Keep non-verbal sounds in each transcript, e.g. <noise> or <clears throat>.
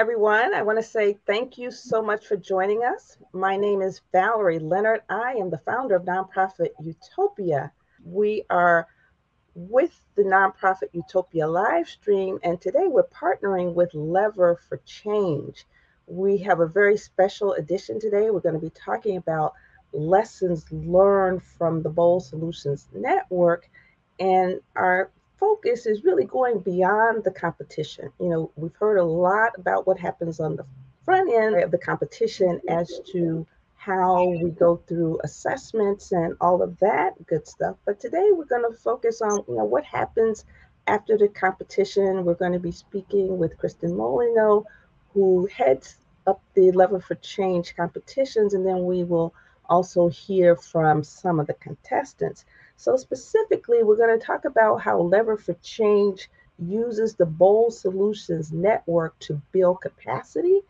everyone. I want to say thank you so much for joining us. My name is Valerie Leonard. I am the founder of nonprofit Utopia. We are with the nonprofit Utopia live stream, and today we're partnering with Lever for Change. We have a very special edition today. We're going to be talking about lessons learned from the Bold Solutions Network. And our focus is really going beyond the competition. You know, we've heard a lot about what happens on the front end of the competition as to how we go through assessments and all of that good stuff. But today we're going to focus on, you know, what happens after the competition. We're going to be speaking with Kristen Molyneaux, who heads up the Lever for Change competitions, and then we will also hear from some of the contestants. So, specifically, we're going to talk about how Lever for Change uses the Bold Solutions Network to build capacity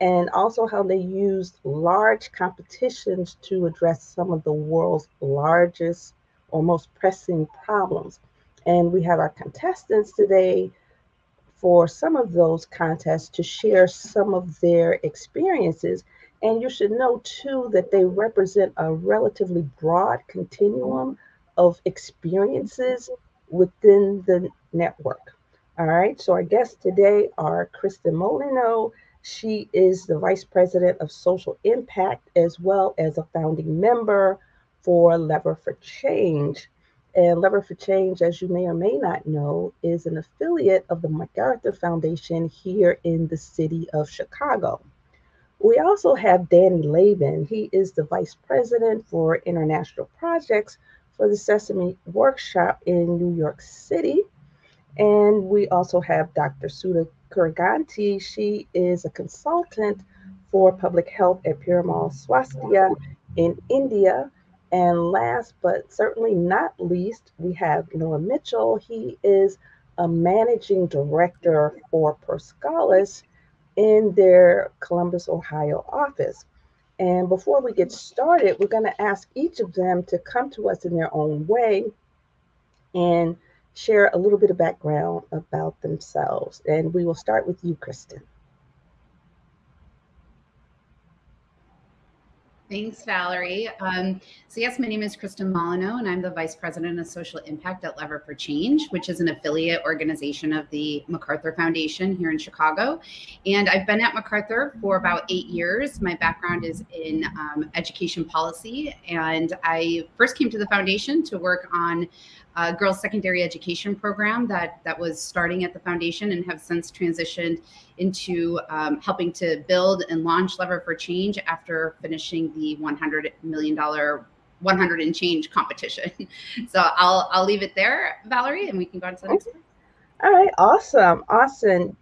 and also how they use large competitions to address some of the world's largest or most pressing problems. And we have our contestants today for some of those contests to share some of their experiences. And you should know too that they represent a relatively broad continuum of experiences within the network. All right, so our guests today are Kristen Molyneaux. She is the Vice President of Social Impact as well as a founding member for Lever for Change. And Lever for Change, as you may or may not know, is an affiliate of the MacArthur Foundation here in the city of Chicago. We also have Danny Labin. He is the Vice President for International Projects for the Sesame Workshop in New York City. And we also have Dr. Sudha Kuruganty. She is a consultant for public health at Piramal Swasthya in India. And last but certainly not least, we have Noah Mitchell. He is a managing director for Per Scholas in their Columbus, Ohio office. And before we get started, we're going to ask each of them to come to us in their own way and share a little bit of background about themselves. And we will start with you, Kristen. Thanks, Valerie. Um, so yes, my name is Kristen Molyneaux, and I'm the Vice President of Social Impact at Lever for Change, which is an affiliate organization of the MacArthur Foundation here in Chicago. And I've been at MacArthur for about eight years. My background is in um, education policy, and I first came to the foundation to work on a girls' secondary education program that that was starting at the foundation and have since transitioned into um, helping to build and launch Lever for Change after finishing the 100 million dollar 100 and change competition. <laughs> so I'll I'll leave it there, Valerie, and we can go on to the next one. All right, awesome, awesome.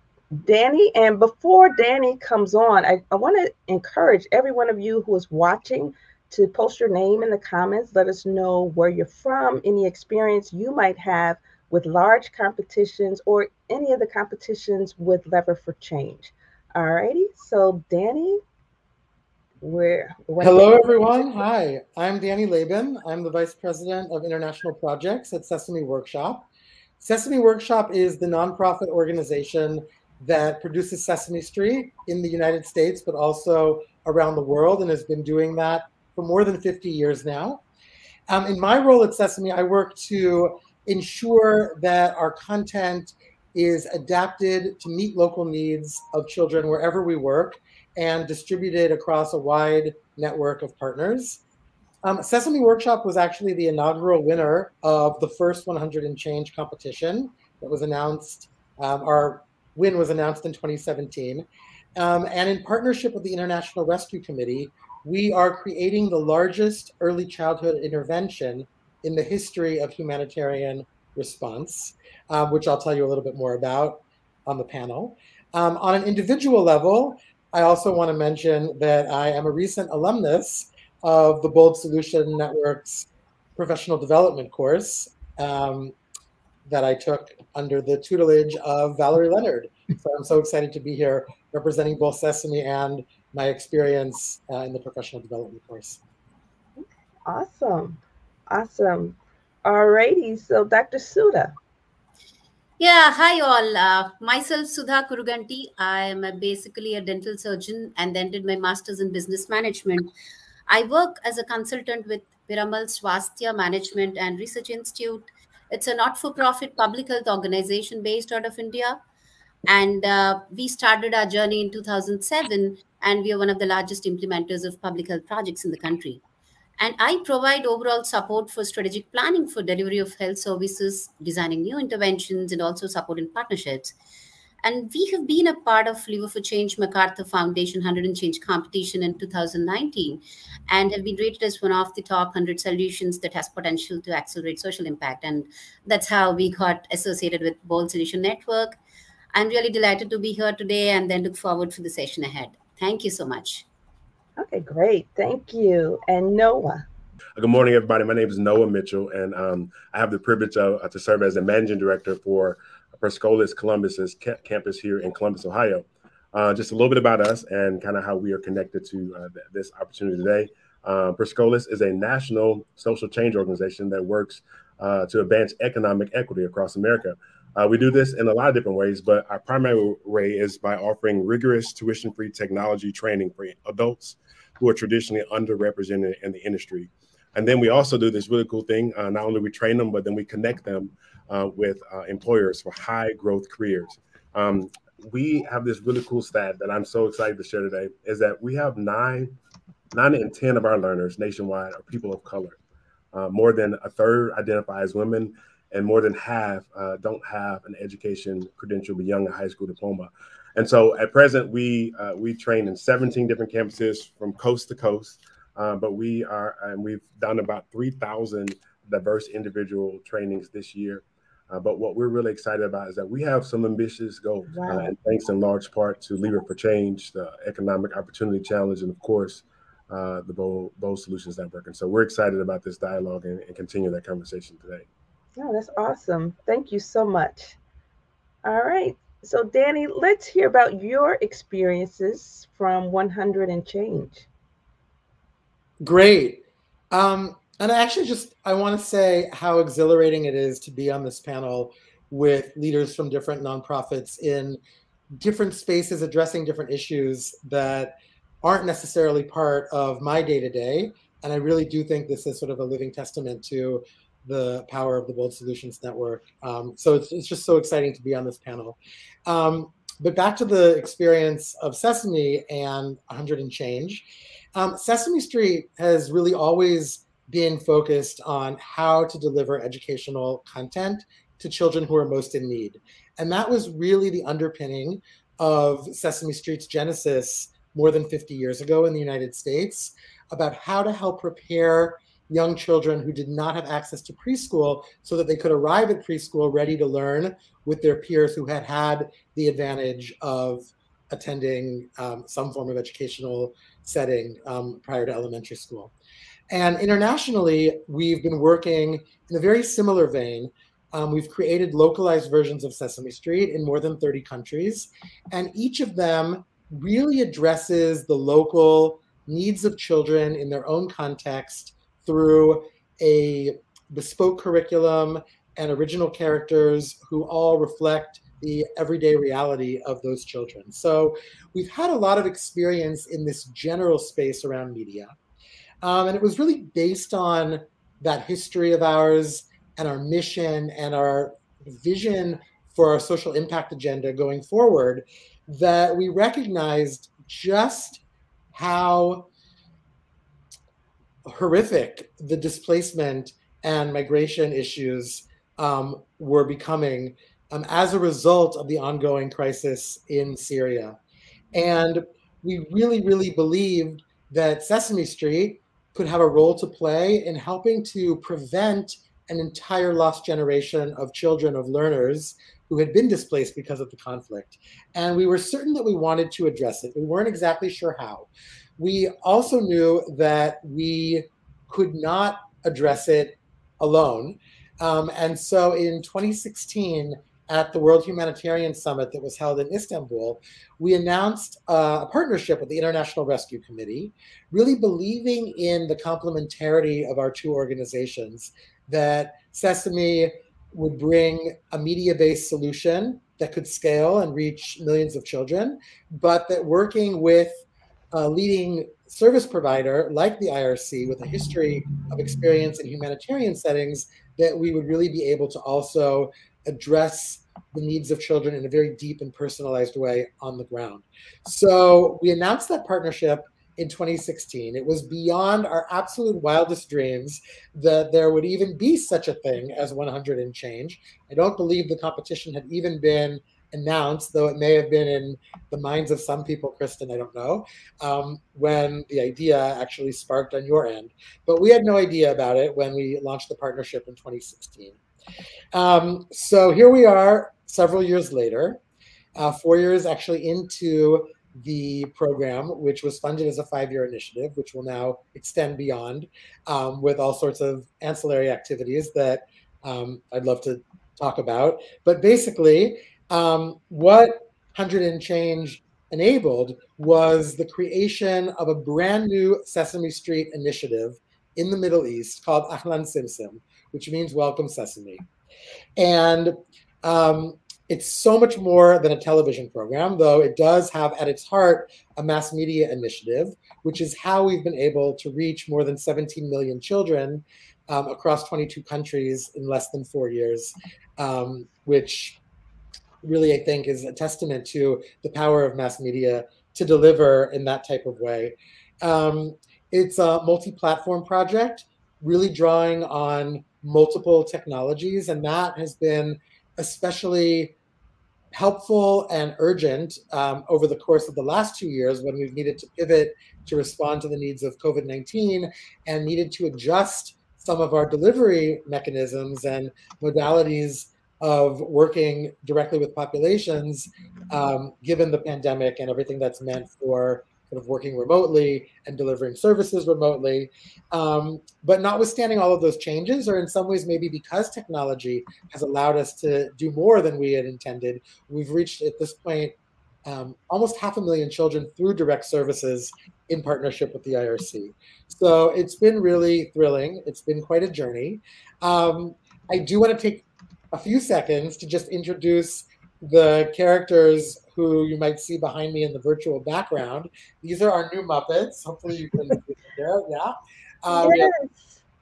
Danny, and before Danny comes on, I, I want to encourage every one of you who is watching to post your name in the comments. Let us know where you're from, any experience you might have with large competitions or any of the competitions with Lever for Change. All righty. So, Danny, where? Hello, everyone. Hi, I'm Danny Labin. I'm the Vice President of International Projects at Sesame Workshop. Sesame Workshop is the nonprofit organization that produces Sesame Street in the United States, but also around the world, and has been doing that for more than 50 years now. Um, in my role at Sesame, I work to ensure that our content is adapted to meet local needs of children wherever we work and distributed across a wide network of partners. Um, Sesame Workshop was actually the inaugural winner of the first 100 and Change competition that was announced. Um, our win was announced in 2017. Um, and in partnership with the International Rescue Committee, we are creating the largest early childhood intervention in the history of humanitarian response, um, which I'll tell you a little bit more about on the panel. Um, on an individual level, I also want to mention that I am a recent alumnus of the Bold Solution Network's professional development course um, that I took under the tutelage of Valerie Leonard. So I'm so excited to be here representing both Sesame and my experience uh, in the professional development course. Awesome. Awesome. All righty. So, Dr. Sudha. Yeah, hi all. Uh, myself, Sudha Kuruganty. I am a, basically a dental surgeon and then did my master's in business management. I work as a consultant with Piramal Swasthya Management and Research Institute. It's a not for profit public health organization based out of India. And uh, we started our journey in 2007, and we are one of the largest implementers of public health projects in the country. And I provide overall support for strategic planning for delivery of health services, designing new interventions, and also supporting partnerships. And we have been a part of Lever for Change MacArthur Foundation 100 and Change competition in 2019 and have been rated as one of the top 100 solutions that has potential to accelerate social impact. And that's how we got associated with Bold Solution Network. I'm really delighted to be here today and then look forward for the session ahead. Thank you so much. Okay, great. Thank you. And Noah. Good morning, everybody. My name is Noah Mitchell, and um, I have the privilege of, uh, to serve as the managing director for Per Scholas Columbus's ca- campus here in Columbus, Ohio. Uh, just a little bit about us and kind of how we are connected to uh, th- this opportunity today. Uh, Per Scholas is a national social change organization that works uh, to advance economic equity across America. Uh, we do this in a lot of different ways, but our primary way is by offering rigorous tuition free technology training for adults who are traditionally underrepresented in the industry. And then we also do this really cool thing. Uh, not only we train them, but then we connect them uh, with uh, employers for high growth careers. Um, we have this really cool stat that I'm so excited to share today is that we have nine, nine in 10 of our learners nationwide are people of color. Uh, more than a third identify as women, and more than half uh, don't have an education credential beyond a high school diploma. And so at present, we uh, we train in 17 different campuses from coast to coast. Uh, but we are, and we've done about 3,000 diverse individual trainings this year. Uh, but what we're really excited about is that we have some ambitious goals, uh, wow. and thanks in large part to Lever for Change, the Economic Opportunity Challenge, and of course, uh, the Bold, Bold Solutions Network. And so we're excited about this dialogue and, and continue that conversation today. Oh, that's awesome. Thank you so much. All right. So, Danny, let's hear about your experiences from 100 and change. Great. Um, and I actually just I want to say how exhilarating it is to be on this panel with leaders from different nonprofits in different spaces addressing different issues that aren't necessarily part of my day to day. And I really do think this is sort of a living testament to the power of the Bold Solutions Network. Um, so it's, it's just so exciting to be on this panel. Um, but back to the experience of Sesame and 100 and change. Um, Sesame Street has really always been focused on how to deliver educational content to children who are most in need. And that was really the underpinning of Sesame Street's genesis more than 50 years ago in the United States about how to help prepare young children who did not have access to preschool so that they could arrive at preschool ready to learn with their peers who had had the advantage of attending um, some form of educational setting um, prior to elementary school. And internationally, we've been working in a very similar vein. Um, we've created localized versions of Sesame Street in more than 30 countries, and each of them really addresses the local needs of children in their own context through a bespoke curriculum and original characters who all reflect the everyday reality of those children. So we've had a lot of experience in this general space around media. Um, and it was really based on that history of ours and our mission and our vision for our social impact agenda going forward that we recognized just how horrific the displacement and migration issues um, were becoming um, as a result of the ongoing crisis in Syria. And we really, really believed that Sesame Street could have a role to play in helping to prevent an entire lost generation of children, of learners who had been displaced because of the conflict. And we were certain that we wanted to address it. We weren't exactly sure how we also knew that we could not address it alone. Um, and so in 2016, at the World Humanitarian Summit that was held in Istanbul, we announced uh, a partnership with the International Rescue Committee, really believing in the complementarity of our two organizations, that Sesame would bring a media based solution that could scale and reach millions of children, but that working with a leading service provider like the IRC with a history of experience in humanitarian settings, that we would really be able to also address the needs of children in a very deep and personalized way on the ground. So we announced that partnership in 2016. It was beyond our absolute wildest dreams that there would even be such a thing as 100 and change. I don't believe the competition had even been announced, though it may have been in the minds of some people, Kristen, I don't know, um, when the idea actually sparked on your end. But we had no idea about it when we launched the partnership in 2016. Um, so here we are several years later, uh, four years actually into the program, which was funded as a five year initiative, which will now extend beyond um, with all sorts of ancillary activities that um, I'd love to talk about. But basically, um, what 100 and Change enabled was the creation of a brand new Sesame Street initiative in the Middle East called Ahlan Simsim, which means welcome sesame. And um, it's so much more than a television program, though it does have at its heart a mass media initiative, which is how we've been able to reach more than 17 million children um, across 22 countries in less than four years, um, which really, I think, is a testament to the power of mass media to deliver in that type of way. Um, it's a multi platform project, really drawing on multiple technologies, and that has been especially helpful and urgent um, over the course of the last two years when we've needed to pivot to respond to the needs of COVID 19 and needed to adjust some of our delivery mechanisms and modalities of working directly with populations, um, given the pandemic and everything that's meant for of working remotely and delivering services remotely. Um, but notwithstanding all of those changes, or in some ways, maybe because technology has allowed us to do more than we had intended, we've reached at this point um, almost half a million children through direct services in partnership with the IRC. So it's been really thrilling. It's been quite a journey. Um, I do want to take a few seconds to just introduce the characters who you might see behind me in the virtual background. These are our new Muppets. Hopefully you can see them. Yeah. Uh, yes.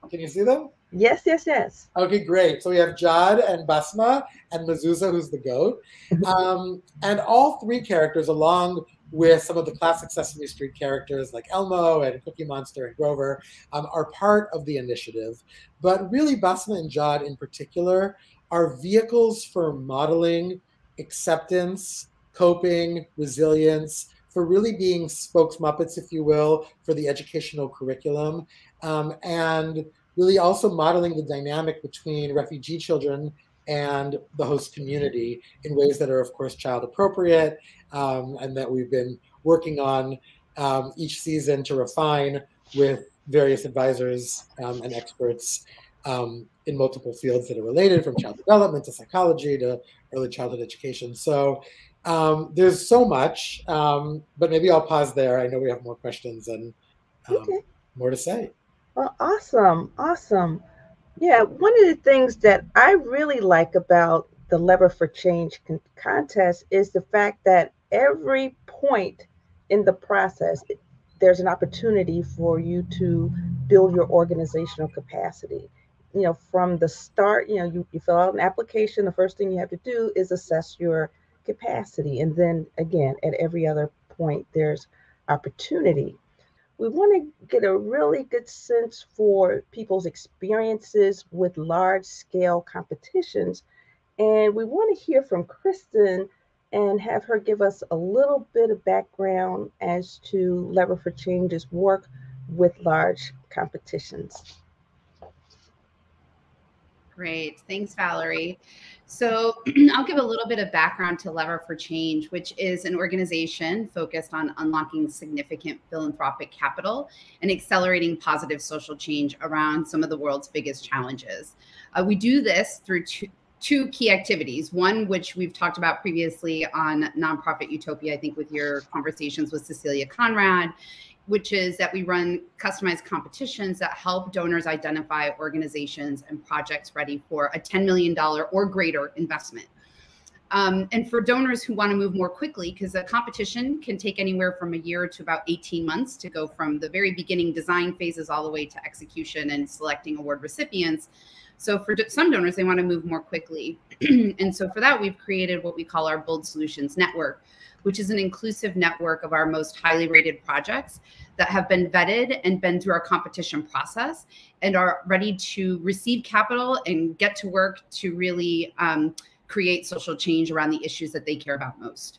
have, can you see them? Yes, yes, yes. Okay, great. So we have Jad and Basma and Ma'zooza, who's the goat. <laughs> Um, and all three characters, along with some of the classic Sesame Street characters like Elmo and Cookie Monster and Grover, um, are part of the initiative. But really, Basma and Jad in particular are vehicles for modeling acceptance, coping, resilience, for really being spokes Muppets, if you will, for the educational curriculum, um, and really also modeling the dynamic between refugee children and the host community in ways that are, of course, child appropriate, um, and that we've been working on um, each season to refine with various advisors um, and experts um, in multiple fields that are related, from child development to psychology to early childhood education. So um, there's so much, um, but maybe I'll pause there. I know we have more questions and um, okay. more to say. Well, awesome, awesome. Yeah, one of the things that I really like about the Lever for Change con- contest is the fact that every point in the process, there's an opportunity for you to build your organizational capacity you know, from the start, you know, you, you fill out an application. The first thing you have to do is assess your capacity. And then again, at every other point, there's opportunity. We want to get a really good sense for people's experiences with large scale competitions. And we want to hear from Kristen and have her give us a little bit of background as to Lever for Change's work with large competitions. Great. Thanks, Valerie. So, <clears throat> I'll give a little bit of background to Lever for Change, which is an organization focused on unlocking significant philanthropic capital and accelerating positive social change around some of the world's biggest challenges. Uh, we do this through two, two key activities. One, which we've talked about previously on Nonprofit Utopia, I think with your conversations with Cecilia Conrad, which is that we run customized competitions that help donors identify organizations and projects ready for a $10 million or greater investment. Um, and for donors who want to move more quickly, because a competition can take anywhere from a year to about 18 months to go from the very beginning design phases all the way to execution and selecting award recipients. So for some donors, they want to move more quickly. <clears throat> and so for that, we've created what we call our Bold Solutions Network, which is an inclusive network of our most highly rated projects that have been vetted and been through our competition process and are ready to receive capital and get to work to really um, create social change around the issues that they care about most.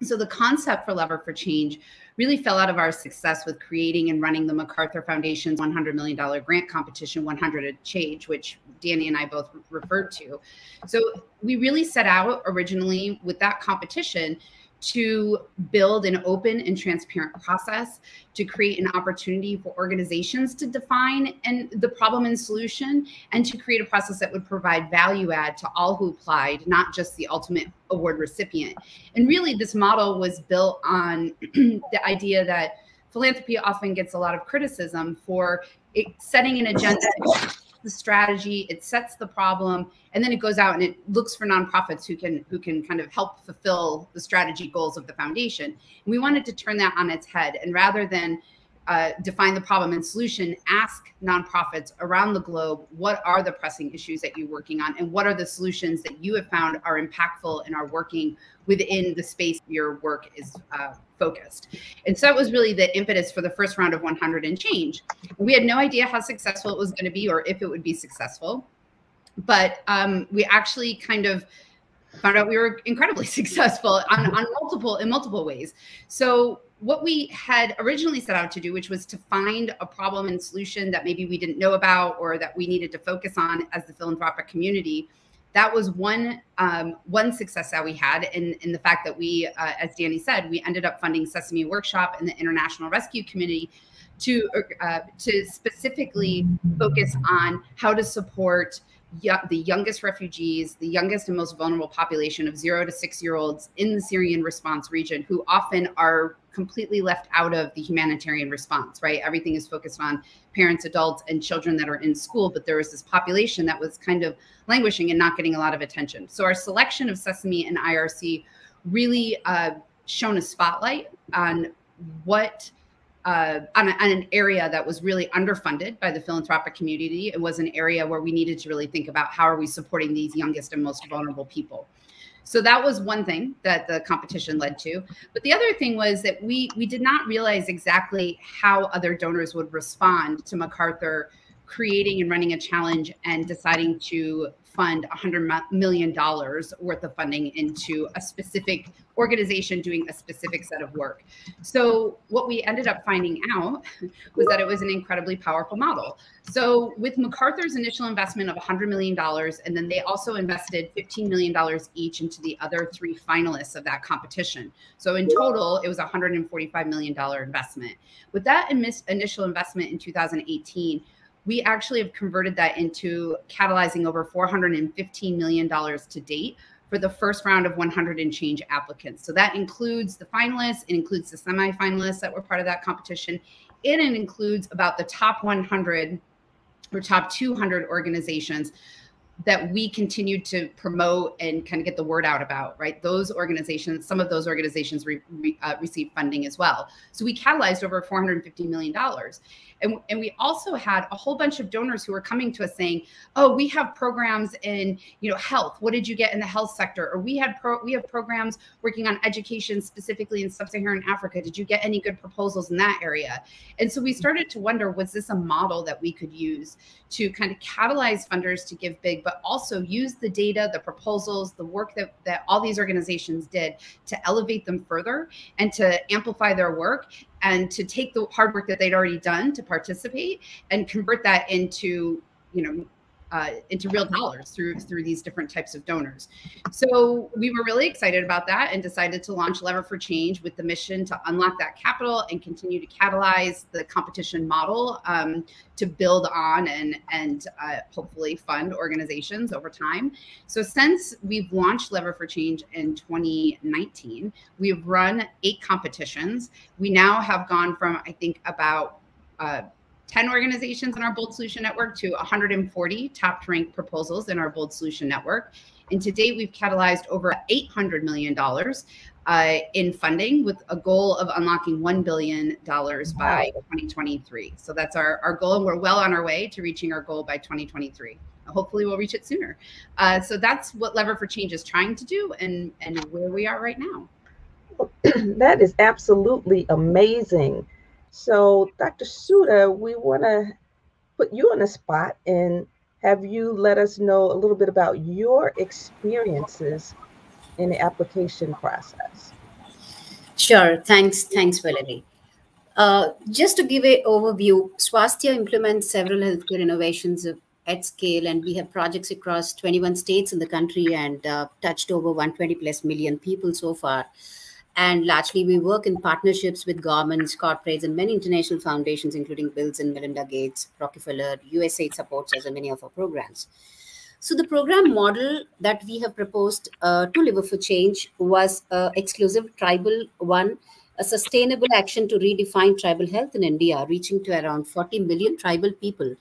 So the concept for Lever for Change really fell out of our success with creating and running the MacArthur Foundation's $100 million grant competition, 100 Change, which Danny and I both referred to. So we really set out originally with that competition to build an open and transparent process to create an opportunity for organizations to define and the problem and solution and to create a process that would provide value add to all who applied not just the ultimate award recipient. And really this model was built on <clears throat> the idea that philanthropy often gets a lot of criticism for setting an agenda the strategy, it sets the problem, and then it goes out and it looks for nonprofits who can who can kind of help fulfill the strategy goals of the foundation. And we wanted to turn that on its head, and rather than uh, define the problem and solution, ask nonprofits around the globe what are the pressing issues that you're working on and what are the solutions that you have found are impactful and are working within the space your work is uh, focused. And so that was really the impetus for the first round of 100 and change. We had no idea how successful it was going to be or if it would be successful, but um, we actually kind of found out we were incredibly <laughs> successful on, on multiple in multiple ways. So what we had originally set out to do, which was to find a problem and solution that maybe we didn't know about or that we needed to focus on as the philanthropic community, that was one um, one success that we had in, in the fact that we, uh, as Danny said, we ended up funding Sesame Workshop and the International Rescue Committee to uh, to specifically focus on how to support the youngest refugees, the youngest and most vulnerable population of zero to six year olds in the Syrian response region, who often are completely left out of the humanitarian response, right? Everything is focused on parents, adults, and children that are in school, but there was this population that was kind of languishing and not getting a lot of attention. So our selection of Sesame and IRC really uh, shone a spotlight on what uh, on, a, on, an area that was really underfunded by the philanthropic community. It was an area where we needed to really think about how are we supporting these youngest and most vulnerable people. So that was one thing that the competition led to. But the other thing was that we we did not realize exactly how other donors would respond to MacArthur creating and running a challenge and deciding to fund $100 million worth of funding into a specific organization doing a specific set of work. So, what we ended up finding out <laughs> was that it was an incredibly powerful model. So, with MacArthur's initial investment of $100 million, and then they also invested $15 million each into the other three finalists of that competition. So, in total, it was $145 million investment. With that initial investment in 2018, we actually have converted that into catalyzing over $415 million to date for the first round of 100 and change applicants. So that includes the finalists, it includes the semifinalists that were part of that competition, and it includes about the top 100 or top 200 organizations that we continue to promote and kind of get the word out about, right? Those organizations, some of those organizations re, re, uh, receive funding as well. So we catalyzed over $450 million. And, and we also had a whole bunch of donors who were coming to us saying, "Oh, we have programs in you know health. What did you get in the health sector? Or we had pro- we have programs working on education specifically in sub-Saharan Africa. Did you get any good proposals in that area?" And so we started to wonder, was this a model that we could use to kind of catalyze funders to give big, but also use the data, the proposals, the work that that all these organizations did to elevate them further and to amplify their work and to take the hard work that they'd already done to participate and convert that into you know uh, into real dollars through through these different types of donors. So we were really excited about that and decided to launch Lever for Change with the mission to unlock that capital and continue to catalyze the competition model um, to build on and and uh, hopefully fund organizations over time. So since we've launched Lever for Change in 2019, we've run eight competitions. We now have gone from I think about uh, 10 organizations in our Bold Solution Network to 140 top ranked proposals in our Bold Solution Network. And to date, we've catalyzed over $800 million uh, in funding with a goal of unlocking $1 billion by 2023. So that's our, our goal. And we're well on our way to reaching our goal by 2023. Hopefully, we'll reach it sooner. Uh, so that's what Lever for Change is trying to do and, and where we are right now. <clears throat> that is absolutely amazing. So, Dr. Sudha, we want to put you on the spot and have you let us know a little bit about your experiences in the application process. Sure. Thanks. Thanks, Valerie. Uh, just to give an overview, Swasthya implements several healthcare innovations at scale, and we have projects across 21 states in the country and uh, touched over 120 plus million people so far. And largely, we work in partnerships with governments, corporates, and many international foundations, including Bills and Melinda Gates, Rockefeller, USAID supports us in many of our programs. So the program model that we have proposed uh, to Lever for Change was uh, exclusive tribal one, a sustainable action to redefine tribal health in India, reaching to around 40 million tribal people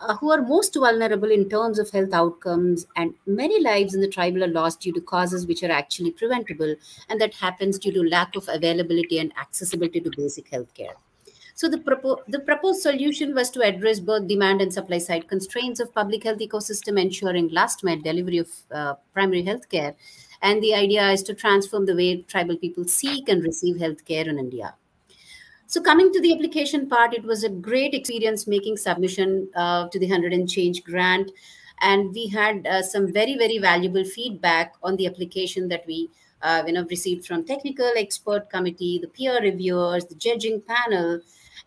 uh, who are most vulnerable in terms of health outcomes. And many lives in the tribal are lost due to causes which are actually preventable. And that happens due to lack of availability and accessibility to basic health care. So the, propo- the proposed solution was to address both demand and supply side constraints of public health ecosystem, ensuring last mile delivery of uh, primary health care. And the idea is to transform the way tribal people seek and receive health care in India. So coming to the application part, it was a great experience making submission uh, to the 100 and change grant. And we had uh, some very, very valuable feedback on the application that we uh, you know, received from technical expert committee, the peer reviewers, the judging panel.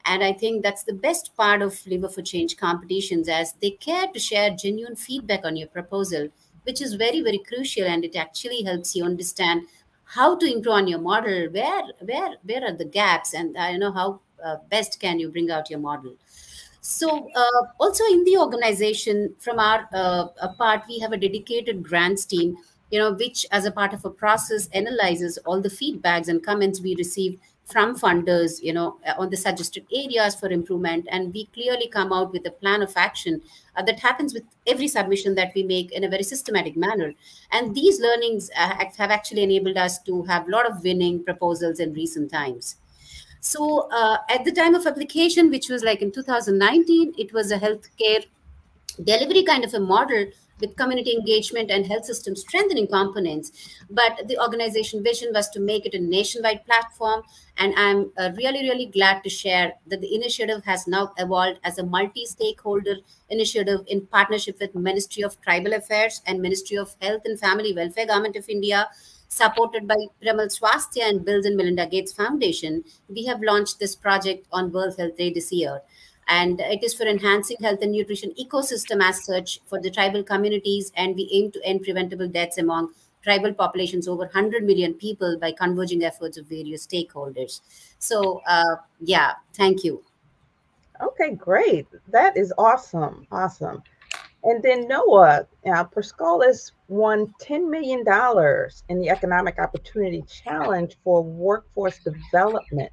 And I think that's the best part of Lever for Change competitions as they care to share genuine feedback on your proposal, which is very, very crucial. And it actually helps you understand how to improve on your model where where where are the gaps and i know how uh, best can you bring out your model? So uh, also in the organization from our uh, part we have a dedicated grants team you know which as a part of a process analyzes all the feedbacks and comments we receive from funders you know on the suggested areas for improvement. And we clearly come out with a plan of action uh, that happens with every submission that we make in a very systematic manner. And these learnings uh, have actually enabled us to have a lot of winning proposals in recent times. So uh, at the time of application which was like in 2019 it was a healthcare delivery kind of a model with community engagement and health system strengthening components. But the organization vision was to make it a nationwide platform. And I'm uh, really, really glad to share that the initiative has now evolved as a multi-stakeholder initiative in partnership with Ministry of Tribal Affairs and Ministry of Health and Family Welfare Government of India, supported by Piramal Swasthya and Bill and Melinda Gates Foundation. We have launched this project on World Health Day this year and it is for enhancing health and nutrition ecosystem as such for the tribal communities. And we aim to end preventable deaths among tribal populations over 100 million people by converging efforts of various stakeholders. So uh, yeah thank you. Okay great. That is awesome. Awesome. And then noah uh, Per Scholas won $10 million in the economic opportunity challenge for workforce development.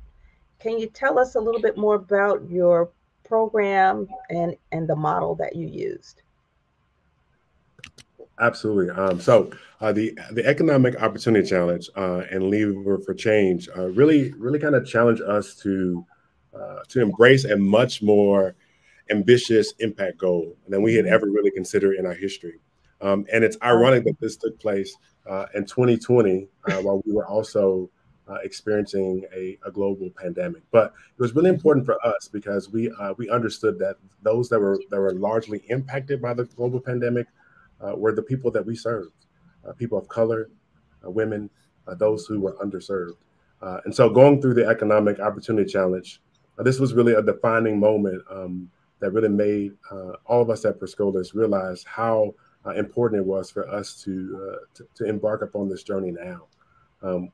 Can you tell us a little bit more about your program and and the model that you used? Absolutely. Um, so uh, the the economic opportunity challenge uh, and lever for change uh, really really kind of challenge us to uh, to embrace a much more ambitious impact goal than we had mm-hmm. ever really considered in our history. Um, and it's ironic that this took place uh, in 2020 uh, while we were also uh, experiencing a, a, global pandemic. But it was really important for us because we uh, we understood that those that were that were largely impacted by the global pandemic uh, were the people that we served, uh, people of color, uh, women, uh, those who were underserved. and so, going through the economic opportunity challenge, this was really a defining moment um, that really made all of us at Per Scholas realize how important it was for us to, to, to embark upon this journey now. Um,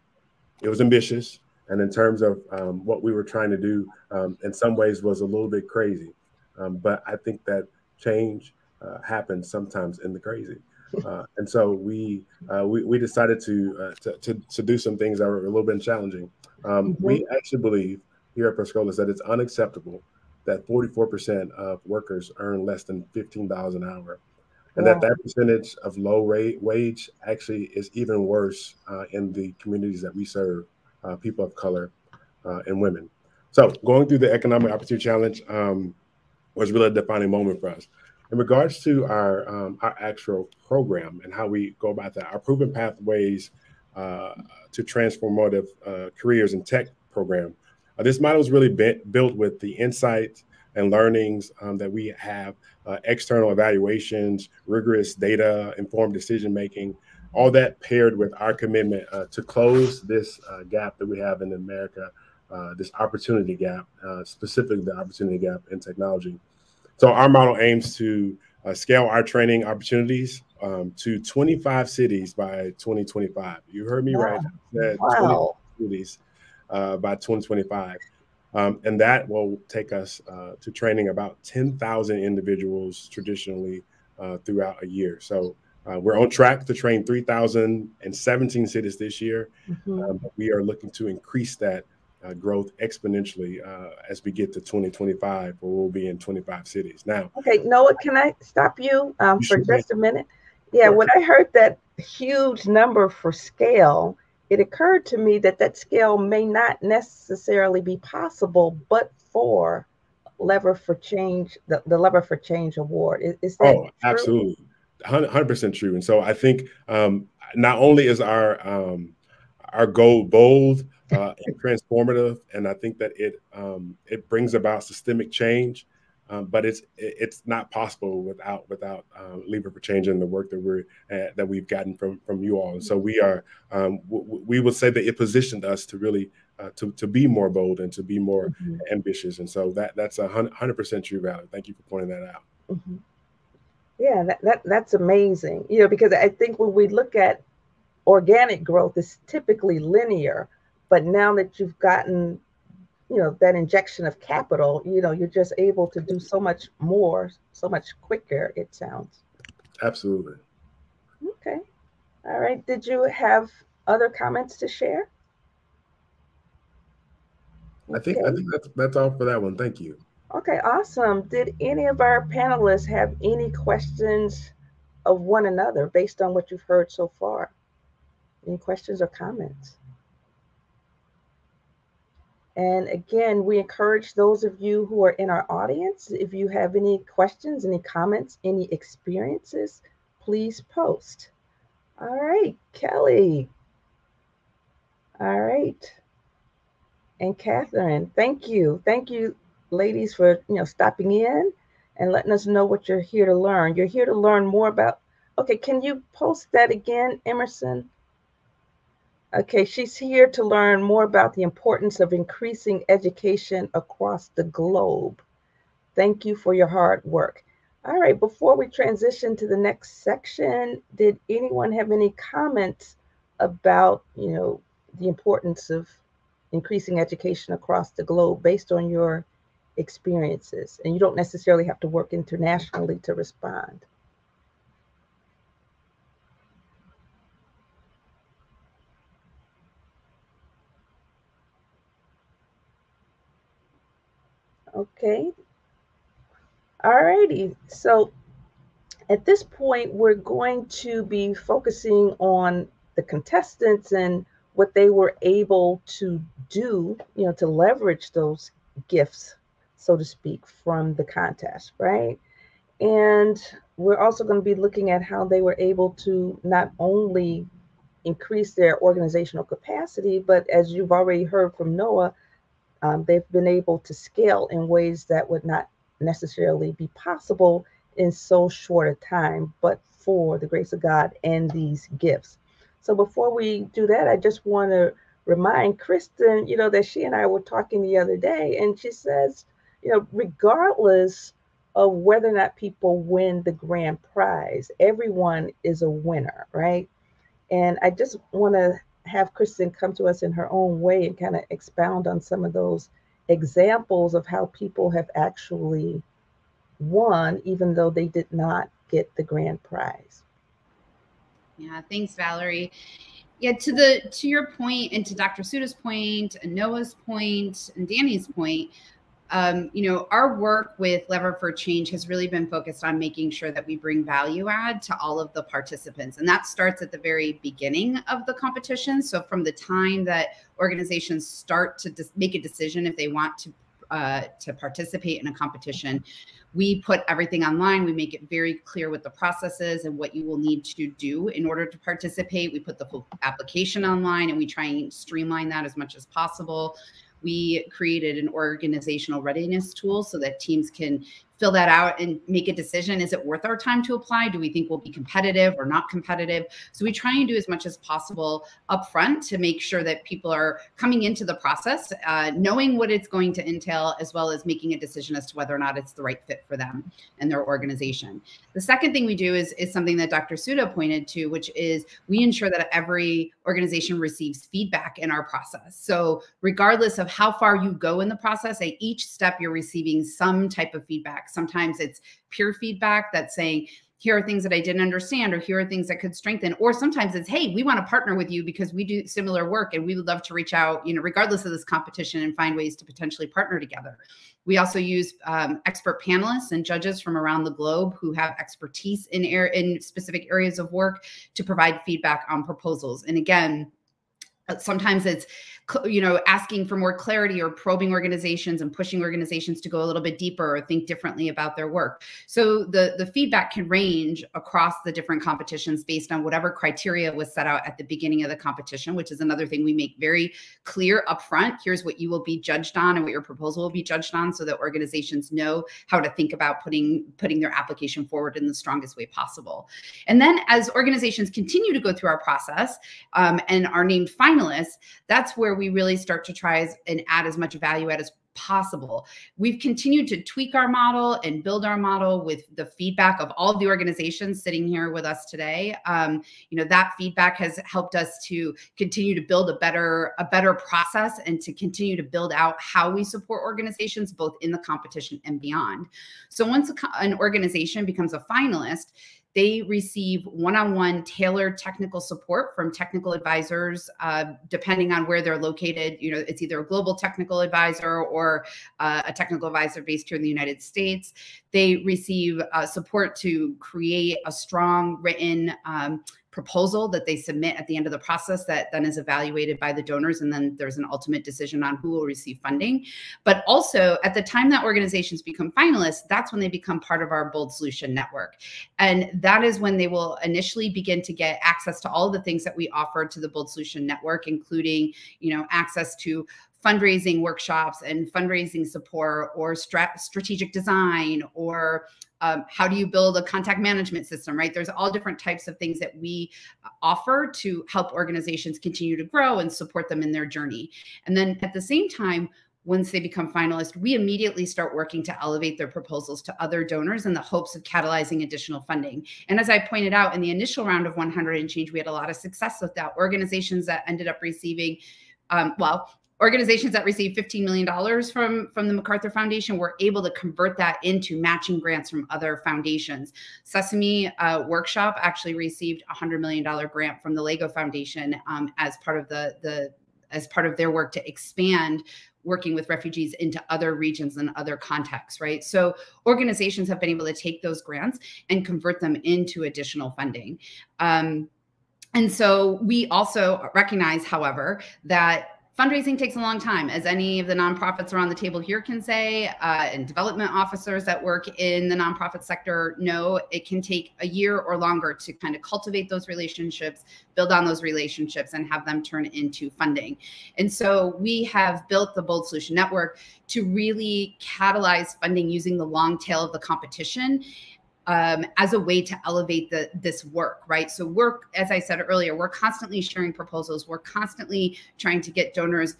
it was ambitious, and in terms of um, what we were trying to do, um, in some ways was a little bit crazy. Um, but I think that change uh, happens sometimes in the crazy. <laughs> Uh, and so we, uh, we, we decided to, to, to to do some things that were a little bit challenging. Um, mm-hmm. We actually believe here at Per Scholas that it's unacceptable that 44% of workers earn less than $15 an hour. And wow. that that percentage of low rate wage actually is even worse uh, in the communities that we serve, uh, people of color uh, and women. So going through the Economic Opportunity Challenge um, was really a defining moment for us. In regards to our um, our actual program and how we go about that, our proven pathways uh, to transformative uh, careers in tech program uh, this model is really built with the insights and learnings um, that we have, uh, external evaluations, rigorous data informed decision making, all that paired with our commitment uh, to close this uh, gap that we have in America, uh, this opportunity gap, uh, specifically the opportunity gap in technology. So our model aims to scale our training opportunities um, to 25 cities by 2025. You heard me wow. right. Wow. cities uh, by 2025. Um, and that will take us uh, to training about 10,000 individuals traditionally uh, throughout a year. So uh, we're on track to train 3,017 cities this year. Mm-hmm. Um, we are looking to increase that uh, growth exponentially uh, as we get to 2025, where we'll be in 25 cities. Now, okay, Noah, can I stop you um, for just a minute? Yeah, sure. when I heard that huge number for scale, it occurred to me that that scale may not necessarily be possible, but for Lever for Change, the, the Lever for Change Award. Is, is that oh, true? absolutely, hundred percent true. And so I think um, not only is our um, our goal bold uh, and <laughs> transformative, and I think that it um, it brings about systemic change. Um, but it's it's not possible without without uh, Lever for Change and the work that we're uh, that we've gotten from from you all. And so we are um, w- we would say that it positioned us to really uh, to to be more bold and to be more mm-hmm. ambitious. And so that that's a hundred percent true value. Thank you for pointing that out. Mm-hmm. Yeah, that, that that's amazing. You know, because I think when we look at organic growth, it's typically linear, but now that you've gotten you know that injection of capital you know you're just able to do so much more so much quicker it sounds. Absolutely. Okay. All right. Did you have other comments to share? I think i think that's that's all for that one. Thank you. Okay awesome. Did any of our panelists have any questions of one another based on what you've heard so far? Any questions or comments and again, we encourage those of you who are in our audience, if you have any questions, any comments, any experiences, please post. All right, Kelly. All right. And Catherine, thank you. Thank you, ladies, for you know stopping in and letting us know what you're here to learn. You're here to learn more about. Okay, can you post that again, Emerson? Okay, she's here to learn more about the importance of increasing education across the globe. Thank you for your hard work. All right, before we transition to the next section, did anyone have any comments about, you know, the importance of increasing education across the globe based on your experiences? And you don't necessarily have to work internationally to respond. Okay. All righty. So at this point, we're going to be focusing on the contestants and what they were able to do, you know, to leverage those gifts, so to speak, from the contest, right? And we're also going to be looking at how they were able to not only increase their organizational capacity, but as you've already heard from Noah, um, they've been able to scale in ways that would not necessarily be possible in so short a time, but for the grace of God and these gifts. So before we do that, I just want to remind Kristen, you know, that she and I were talking the other day, and she says, you know, regardless of whether or not people win the grand prize. Everyone is a winner, right? And I just want to have Kristen come to us in her own way and kind of expound on some of those examples of how people have actually won, even though they did not get the grand prize. Yeah, thanks, Valerie. Yeah, to the to your point and to Dr. Sudha's point and Noah's point and Danny's point, um, you know, our work with Lever for Change has really been focused on making sure that we bring value add to all of the participants. And that starts at the very beginning of the competition. So from the time that organizations start to make a decision if they want to uh, to participate in a competition, we put everything online. We make it very clear what the process is and what you will need to do in order to participate. We put the application online and we try and streamline that as much as possible we created an organizational readiness tool so that teams can fill that out and make a decision. Is it worth our time to apply? Do we think we'll be competitive or not competitive? So we try and do as much as possible upfront to make sure that people are coming into the process, uh, knowing what it's going to entail, as well as making a decision as to whether or not it's the right fit for them and their organization. The second thing we do is, is something that Dr. Sudha pointed to, which is we ensure that every organization receives feedback in our process. So regardless of how far you go in the process, at each step you're receiving some type of feedback Sometimes it's peer feedback that's saying, here are things that I didn't understand, or here are things that could strengthen. Or sometimes it's, hey, we want to partner with you because we do similar work and we would love to reach out, you know, regardless of this competition and find ways to potentially partner together. We also use um, expert panelists and judges from around the globe who have expertise in air in specific areas of work to provide feedback on proposals. And again, sometimes it's you know asking for more clarity or probing organizations and pushing organizations to go a little bit deeper or think differently about their work. So the the feedback can range across the different competitions based on whatever criteria was set out at the beginning of the competition which is another thing we make very clear upfront. Here's what you will be judged on and what your proposal will be judged on so that organizations know how to think about putting putting their application forward in the strongest way possible. And then as organizations continue to go through our process um, and are named finalists that's where we really start to try and add as much value add as possible. We've continued to tweak our model and build our model with the feedback of all of the organizations sitting here with us today. Um, you know that feedback has helped us to continue to build a better a better process and to continue to build out how we support organizations both in the competition and beyond. So once a, an organization becomes a finalist, they receive one-on-one tailored technical support from technical advisors, uh, depending on where they're located. You know, it's either a global technical advisor or uh, a technical advisor based here in the United States. They receive uh, support to create a strong written um, proposal that they submit at the end of the process that then is evaluated by the donors and then there's an ultimate decision on who will receive funding. But also at the time that organizations become finalists that's when they become part of our bold solution network. And that is when they will initially begin to get access to all the things that we offer to the bold solution network including you know access to fundraising workshops and fundraising support or stra- strategic design or um, how do you build a contact management system right there's all different types of things that we offer to help organizations continue to grow and support them in their journey and then at the same time once they become finalists, we immediately start working to elevate their proposals to other donors in the hopes of catalyzing additional funding. And as I pointed out in the initial round of 100 and change, we had a lot of success with that. Organizations that ended up receiving, um, well, organizations that received $15 million from, from the MacArthur Foundation were able to convert that into matching grants from other foundations. Sesame uh, Workshop actually received a $100 million grant from the Lego Foundation um, as part of the, the as part of their work to expand working with refugees into other regions and other contexts, right? So organizations have been able to take those grants and convert them into additional funding. Um, and so we also recognize, however, that fundraising takes a long time, as any of the nonprofits around the table here can say, uh, and development officers that work in the nonprofit sector know it can take a year or longer to kind of cultivate those relationships, build on those relationships, and have them turn into funding. And so we have built the Bold Solution Network to really catalyze funding using the long tail of the competition um, as a way to elevate the this work, right? So work, as I said earlier, we're constantly sharing proposals. We're constantly trying to get donors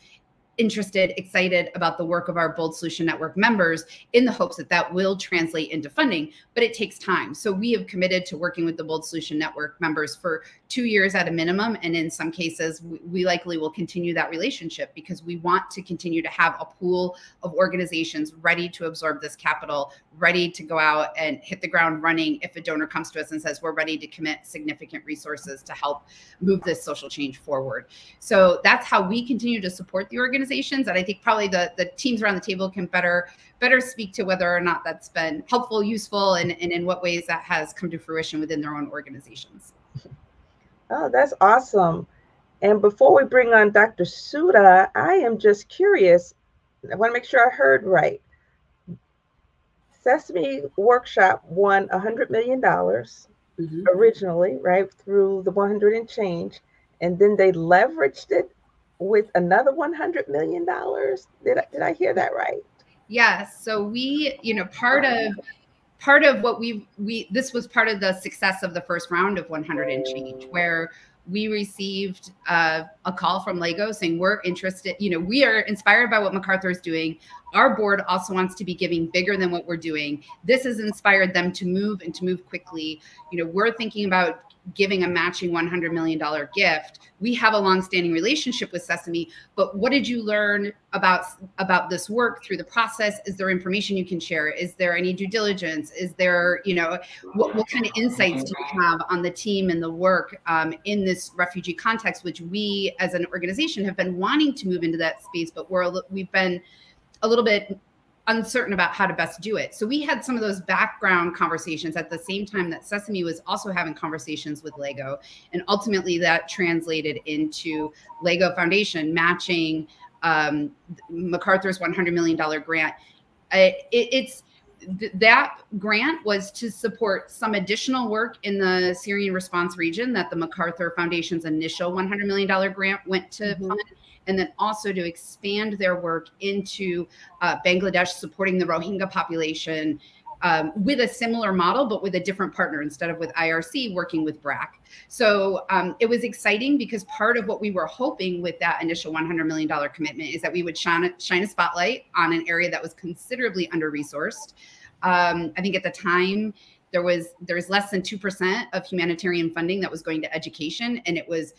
interested, excited about the work of our Bold Solution Network members in the hopes that that will translate into funding, but it takes time. So we have committed to working with the Bold Solution Network members for two years at a minimum. And in some cases, we likely will continue that relationship because we want to continue to have a pool of organizations ready to absorb this capital, ready to go out and hit the ground running if a donor comes to us and says, we're ready to commit significant resources to help move this social change forward. So that's how we continue to support the organizations. And I think probably the, the teams around the table can better better speak to whether or not that's been helpful, useful, and, and in what ways that has come to fruition within their own organizations. Oh, that's awesome. And before we bring on Dr. Sudha, I am just curious. I want to make sure I heard right. Sesame Workshop won $100 million mm-hmm. originally, right, through the 100 and change. And then they leveraged it with another $100 million. Did I, did I hear that right? Yes. So we, you know, part of part of what we we this was part of the success of the first round of 100 and change where we received uh, a call from Lego saying we're interested. You know, we are inspired by what MacArthur is doing. Our board also wants to be giving bigger than what we're doing. This has inspired them to move and to move quickly. You know, we're thinking about giving a matching $100 million gift. We have a long-standing relationship with Sesame, but what did you learn about about this work through the process? Is there information you can share? Is there any due diligence? Is there, you know, what, what kind of insights do you have on the team and the work um, in this refugee context, which we as an organization have been wanting to move into that space, but we're we've been a little bit uncertain about how to best do it. So we had some of those background conversations at the same time that Sesame was also having conversations with Lego. And ultimately that translated into Lego Foundation matching um, MacArthur's $100 million grant. it, it's th- that grant was to support some additional work in the Syrian response region that the MacArthur Foundation's initial $100 million grant went to mm-hmm. fund and then also to expand their work into uh, Bangladesh, supporting the Rohingya population um, with a similar model, but with a different partner instead of with IRC working with BRAC. So um, it was exciting because part of what we were hoping with that initial $100 million commitment is that we would shine a, shine a spotlight on an area that was considerably under resourced. Um, I think at the time, there was there was less than 2% of humanitarian funding that was going to education and it was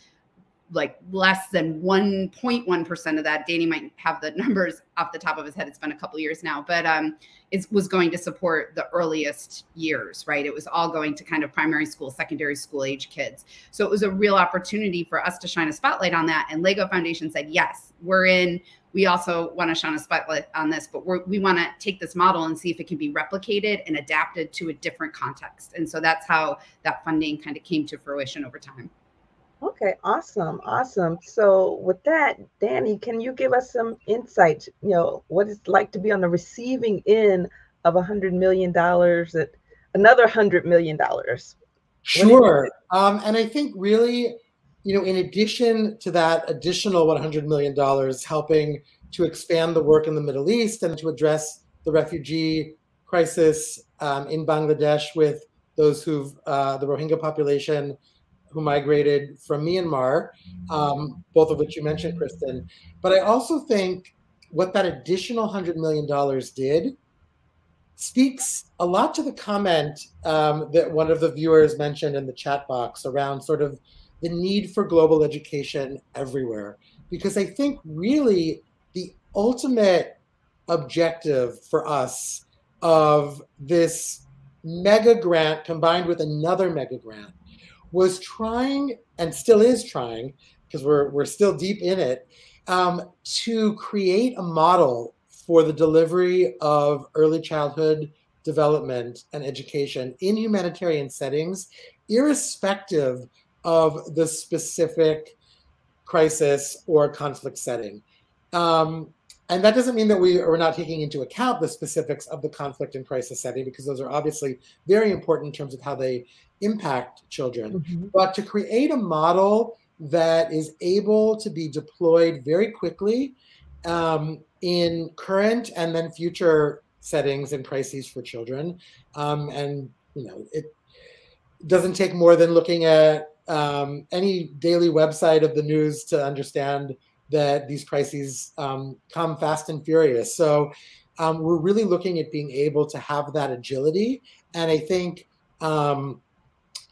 like less than 1.1% of that. Danny might have the <laughs> numbers off the top of his head. It's been a couple years now, but um, it was going to support the earliest years, right? It was all going to kind of primary school, secondary school age kids. So it was a real opportunity for us to shine a spotlight on that. And Lego Foundation said, yes, we're in. We also want to shine a spotlight on this, but we want to take this model and see if it can be replicated and adapted to a different context. And so that's how that funding kind of came to fruition over time. Okay, awesome, awesome. So with that, Danny, can you give us some insight? You know, what it's like to be on the receiving end of a hundred million dollars at another hundred million dollars. Sure. Um, and I think really, you know, in addition to that additional $100 million helping to expand the work in the Middle East and to address the refugee crisis um, in Bangladesh with those who've, uh, the Rohingya population who migrated from Myanmar, um, both of which you mentioned, Kristen. But I also think what that additional $100 million did speaks a lot to the comment um, that one of the viewers mentioned in the chat box around sort of the need for global education everywhere. Because I think really the ultimate objective for us of this mega grant combined with another mega grant was trying and still is trying because we're we're still deep in it um, to create a model for the delivery of early childhood development and education in humanitarian settings, irrespective of the specific crisis or conflict setting. Um, and that doesn't mean that we are not taking into account the specifics of the conflict and crisis setting, because those are obviously very important in terms of how they impact children. Mm-hmm. But to create a model that is able to be deployed very quickly um, in current and then future settings and crises for children. Um, and, you know, it doesn't take more than looking at um, any daily website of the news to understand that these crises um, come fast and furious. So um, we're really looking at being able to have that agility. And I think um,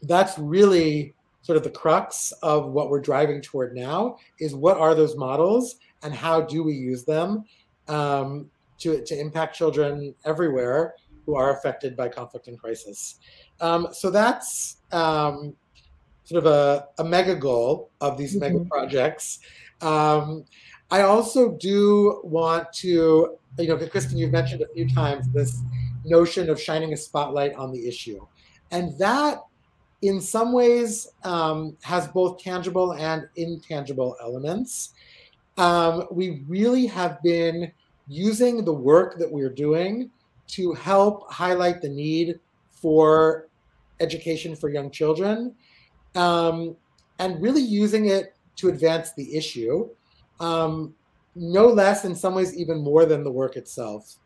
that's really sort of the crux of what we're driving toward now is what are those models and how do we use them um, to, to impact children everywhere who are affected by conflict and crisis. Um, so that's um, sort of a, a, mega goal of these mm-hmm. mega projects. Um, I also do want to, you know, Kristen, you've mentioned a few times this notion of shining a spotlight on the issue. And that, in some ways, um, has both tangible and intangible elements. Um, we really have been using the work that we're doing to help highlight the need for education for young children um, and really using it to advance the issue, um, no less, in some ways, even more than the work itself.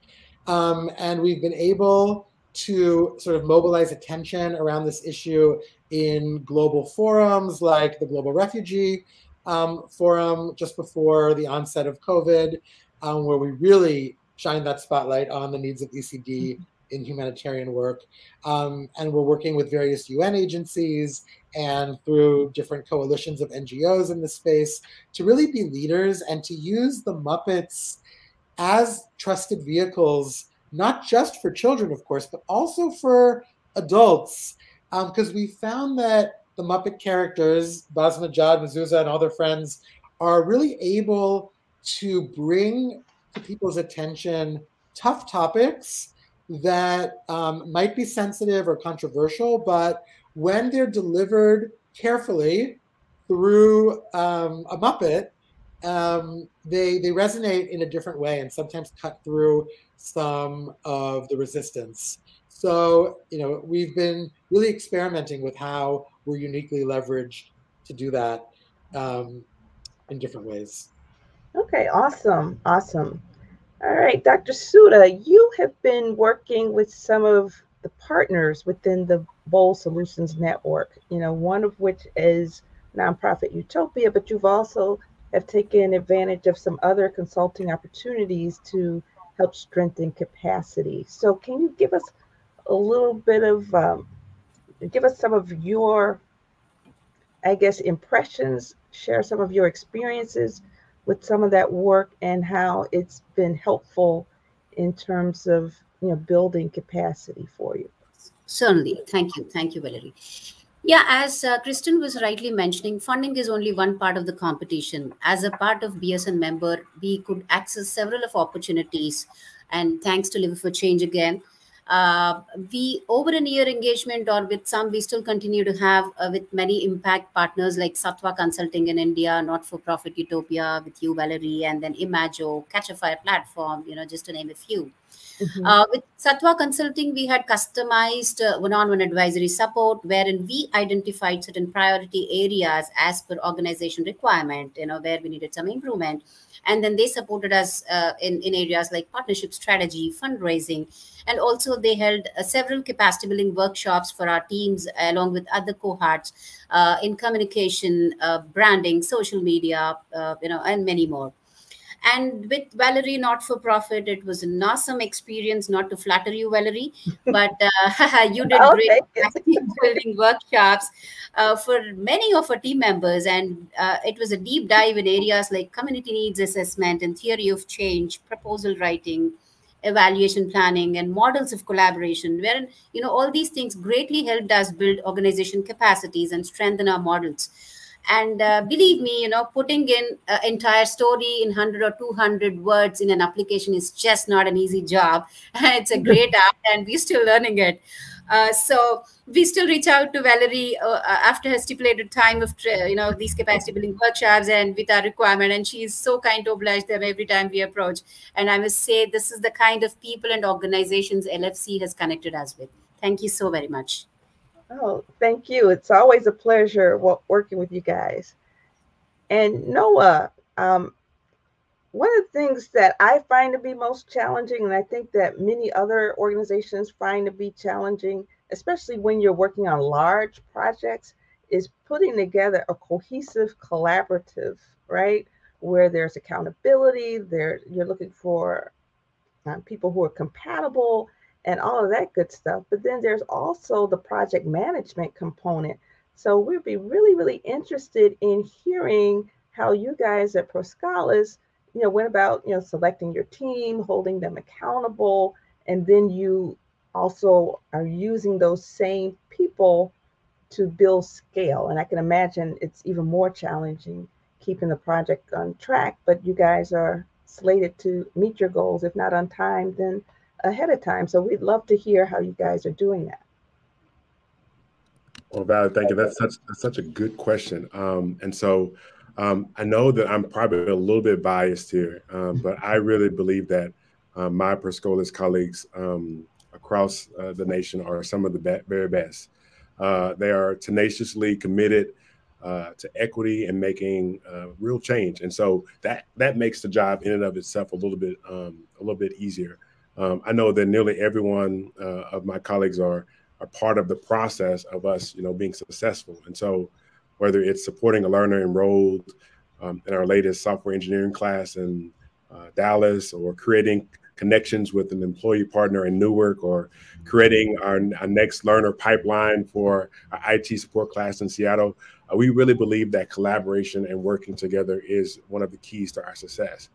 Um, and we've been able to sort of mobilize attention around this issue in global forums like the Global Refugee um, Forum just before the onset of COVID, um, where we really shined that spotlight on the needs of ECD in humanitarian work. Um, and we're working with various UN agencies and through different coalitions of NGOs in the space to really be leaders and to use the Muppets as trusted vehicles, not just for children, of course, but also for adults. Because um, we found that the Muppet characters, Basma, Jad, Ma'zooza, and all their friends, are really able to bring to people's attention tough topics that um, might be sensitive or controversial, but when they're delivered carefully through um, a Muppet, um, they they resonate in a different way and sometimes cut through some of the resistance. So you know we've been really experimenting with how we're uniquely leveraged to do that um, in different ways. Okay, awesome, awesome. All right, Dr. Sudha, you have been working with some of the partners within the Bold Solutions Network, you know, one of which is nonprofit Utopia, but you've also have taken advantage of some other consulting opportunities to help strengthen capacity. So can you give us a little bit of, um, give us some of your, I guess, impressions, share some of your experiences with some of that work and how it's been helpful in terms of you know building capacity for you. Certainly. Thank you. Thank you valerie. Yeah as uh, kristen was rightly mentioning funding is only one part of the competition. As a part of bsn member we could access several of opportunities. And thanks to lever for change again uh, we over a year engagement or with some we still continue to have uh, with many impact partners like Sattva consulting in india not for profit utopia with you valerie and then imago Catchafire platform you know just to name a few Mm-hmm. Uh, with Sattva Consulting, we had customized uh, one-on-one advisory support, wherein we identified certain priority areas as per organization requirement. You know where we needed some improvement, and then they supported us uh, in in areas like partnership strategy, fundraising, and also they held uh, several capacity building workshops for our teams along with other cohorts uh, in communication, uh, branding, social media, you know, and many more. And with Valerie Not for Profit, it was an awesome experience. Not to flatter you, Valerie, <laughs> but uh, <laughs> you did great <laughs> building workshops uh, for many of our team members, and uh, it was a deep dive in areas like community needs assessment and theory of change, proposal writing, evaluation planning and models of collaboration wherein you know all these things greatly helped us build organization capacities and strengthen our models and uh, believe me you know putting in an entire story in 100 or 200 words in an application is just not an easy job <laughs> it's a great <laughs> app and we're still learning it uh, so we still reach out to Valerie uh, after her stipulated time of you know these capacity building workshops and with our requirement, and she's so kind to oblige them every time we approach. And I must say, this is the kind of people and organizations LFC has connected us with. Thank you so very much. Oh, thank you. It's always a pleasure working with you guys. And Noah, um, one of the things that I find to be most challenging, and I think that many other organizations find to be challenging, especially when you're working on large projects, is putting together a cohesive collaborative, right, where there's accountability. There, you're looking for um, people who are compatible and all of that good stuff. But then there's also the project management component. So we'd be really, really interested in hearing how you guys at Per Scholas, you know, went about, you know, selecting your team, holding them accountable, and then you also are using those same people to build scale. And I can imagine it's even more challenging keeping the project on track, but you guys are slated to meet your goals, if not on time, then ahead of time. So we'd love to hear how you guys are doing that. Well, Val, thank you. That's such that's such a good question. Um, and so um, I know that I'm probably a little bit biased here, um, but I really believe that uh, my Per Scholas colleagues um, across uh, the nation are some of the be- very best. Uh, they are tenaciously committed uh, to equity and making uh, real change, and so that that makes the job in and of itself a little bit um, a little bit easier. Um, I know that nearly everyone uh, of my colleagues are are part of the process of us, you know, being successful, and so whether it's supporting a learner enrolled um, in our latest software engineering class in uh, Dallas or creating connections with an employee partner in Newark or creating our, our next learner pipeline for our IT support class in Seattle. Uh, we really believe that collaboration and working together is one of the keys to our success.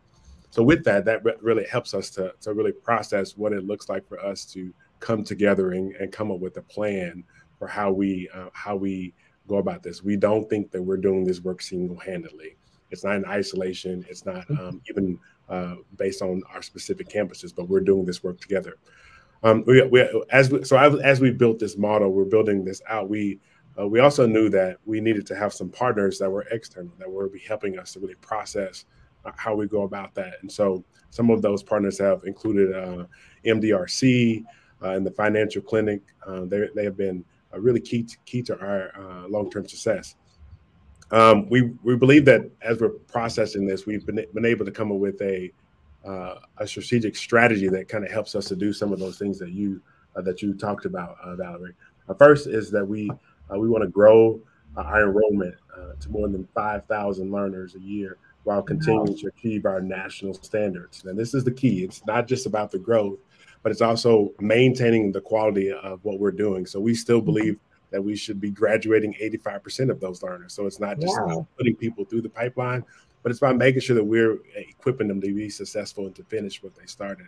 So with that, that really helps us to, to really process what it looks like for us to come together and, and come up with a plan for how we uh, how we go about this. We don't think that we're doing this work single handedly. It's not in isolation. It's not mm-hmm. um, even uh, based on our specific campuses, but we're doing this work together. Um, we, we, as we, so as, as we built this model, we're building this out. We uh, we also knew that we needed to have some partners that were external that were be helping us to really process how we go about that. And so some of those partners have included uh, MDRC uh, and the financial clinic. Uh, they, they have been uh, really key to, key to our long-term success. Um, we we believe that as we're processing this, we've been, been able to come up with a uh, a strategic strategy that kind of helps us to do some of those things that you uh, that you talked about, uh, Valerie. Uh, first is that we uh, we want to grow uh, our enrollment to more than five thousand learners a year while continuing to achieve our national standards. And this is the key. It's not just about the growth, but it's also maintaining the quality of what we're doing. So we still mm-hmm. believe that we should be graduating 85% of those learners. So it's not just about putting people through the pipeline, but it's about making sure that we're equipping them to be successful and to finish what they started.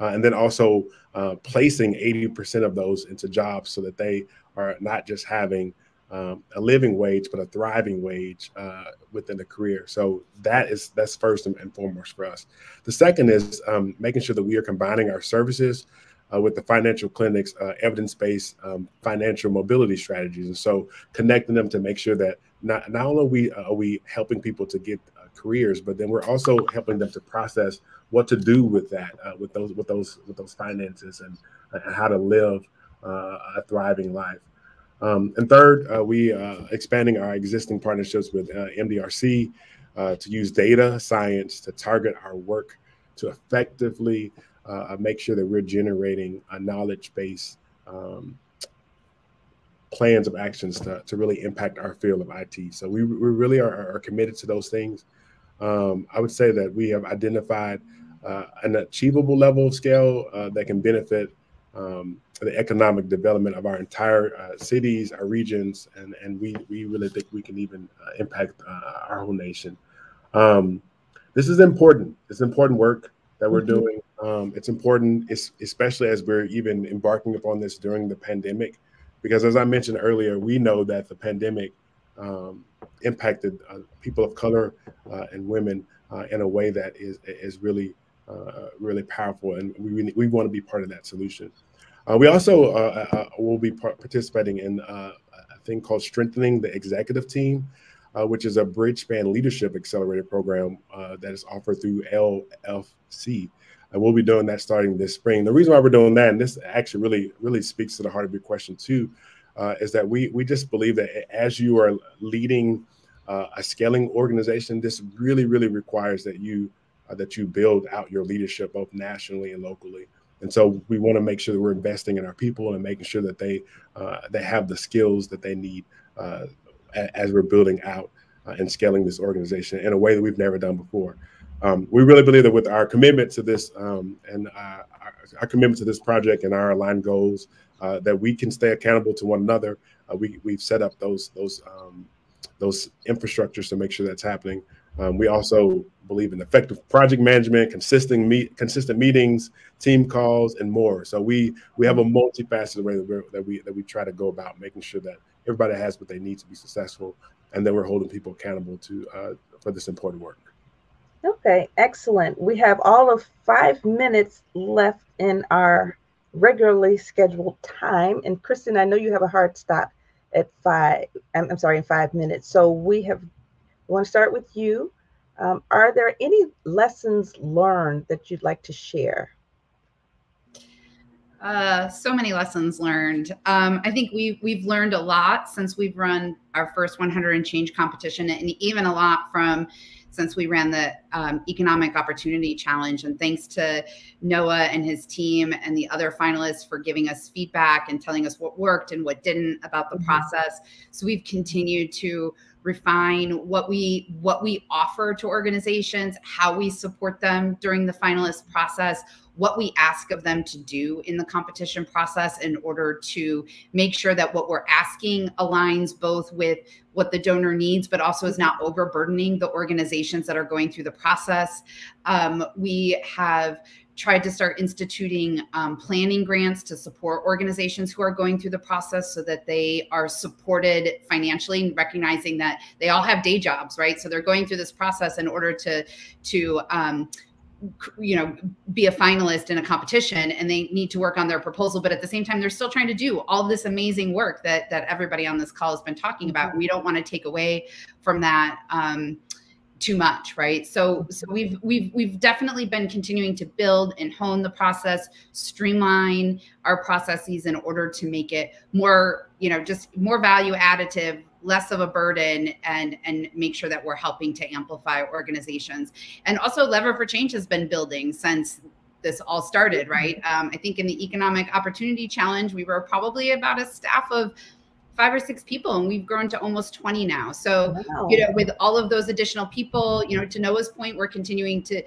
Uh, and then also uh, placing 80% of those into jobs so that they are not just having um, a living wage, but a thriving wage uh, within the career. So that is that's first and foremost for us. The second is um, making sure that we are combining our services uh, with the financial clinics, uh, evidence-based um, financial mobility strategies, and so connecting them to make sure that not not only are we uh, are we helping people to get uh, careers, but then we're also helping them to process what to do with that, uh, with those with those with those finances, and, how to live a thriving life. Um, and third, we are expanding our existing partnerships with MDRC to use data science to target our work to effectively uh, make sure that we're generating a knowledge base um, plans of actions to, to really impact our field of IT. So we, we really are, are committed to those things. Um, I would say that we have identified uh, an achievable level of scale uh, that can benefit um, the economic development of our entire uh, cities, our regions, and, and we, we really think we can even uh, impact uh, our whole nation. Um, this is important. It's important work that we're mm-hmm. doing. Um, it's important, especially as we're even embarking upon this during the pandemic, because as I mentioned earlier, we know that the pandemic um, impacted uh, people of color uh, and women uh, in a way that is is really uh, really powerful, and we we want to be part of that solution. Uh, we also uh, will be participating in a thing called strengthening the executive team. Uh, which is a Bridgespan leadership accelerator program uh, that is offered through LFC. And we'll be doing that starting this spring. The reason why we're doing that, and this actually really, really speaks to the heart of your question too, uh, is that we we just believe that as you are leading uh, a scaling organization, this really, really requires that you uh, that you build out your leadership both nationally and locally. And so we want to make sure that we're investing in our people and making sure that they uh, they have the skills that they need as we're building out uh, in scaling this organization in a way that we've never done before. Um, we really believe that with our commitment to this um, and uh, our, our, commitment to this project and our aligned goals, uh, that we can stay accountable to one another. Uh, we, we've set up those those um, those infrastructures to make sure that's happening. Um, we also believe in effective project management, consistent meet, consistent meetings, team calls, and more. So we we have a multifaceted way that, that we that we try to go about making sure that everybody has what they need to be successful, and then we're holding people accountable to uh, for this important work. Okay, excellent. We have all of five minutes left in our regularly scheduled time. And Kristen, I know you have a hard stop at five. I'm, I'm sorry, in five minutes. So we have. I want to start with you. Um, are there any lessons learned that you'd like to share? Uh, so many lessons learned. Um, I think we've we've learned a lot since we've run our first 100 and change competition, and even a lot from since we ran the um, Economic Opportunity Challenge. And thanks to Noah and his team and the other finalists for giving us feedback and telling us what worked and what didn't about the mm-hmm. process. So we've continued to refine what we what we offer to organizations, how we support them during the finalist process, what we ask of them to do in the competition process in order to make sure that what we're asking aligns both with what the donor needs, but also is not overburdening the organizations that are going through the process. Um, we have tried to start instituting um, planning grants to support organizations who are going through the process so that they are supported financially and recognizing that they all have day jobs right? So they're going through this process in order to to um, you know be a finalist in a competition and they need to work on their proposal. But at the same time they're still trying to do all this amazing work that that everybody on this call has been talking about. We don't want to take away from that um, too much right? So so we've we've we've definitely been continuing to build and hone the process streamline our processes in order to make it more you know just more value additive less of a burden and and make sure that we're helping to amplify organizations. And also lever for change has been building since this all started right? Um, i think in the economic opportunity challenge we were probably about a staff of five or six people and we've grown to almost 20 now so wow. you know with all of those additional people you know to noah's point we're continuing to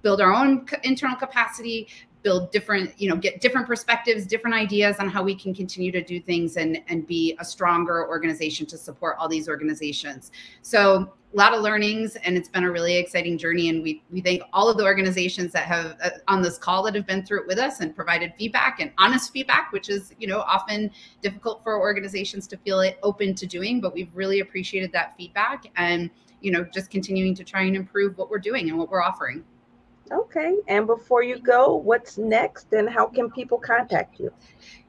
build our own internal capacity build different you know get different perspectives different ideas on how we can continue to do things and and be a stronger organization to support all these organizations so a lot of learnings and it's been a really exciting journey and we we thank all of the organizations that have uh, on this call that have been through it with us and provided feedback and honest feedback which is you know often difficult for organizations to feel it open to doing but we've really appreciated that feedback and you know just continuing to try and improve what we're doing and what we're offering Okay. And before you go, what's next and how can people contact you?